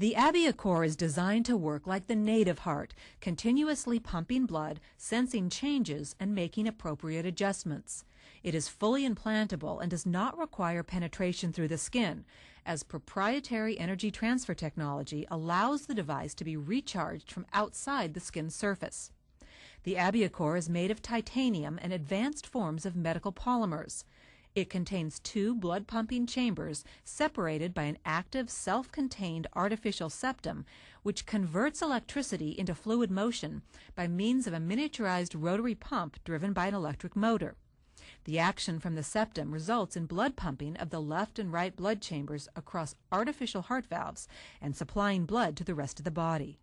The AbioCor is designed to work like the native heart, continuously pumping blood, sensing changes, and making appropriate adjustments. It is fully implantable and does not require penetration through the skin, as proprietary energy transfer technology allows the device to be recharged from outside the skin surface. The AbioCor is made of titanium and advanced forms of medical polymers. It contains two blood pumping chambers separated by an active self contained artificial septum, which converts electricity into fluid motion by means of a miniaturized rotary pump driven by an electric motor. The action from the septum results in blood pumping of the left and right blood chambers across artificial heart valves and supplying blood to the rest of the body.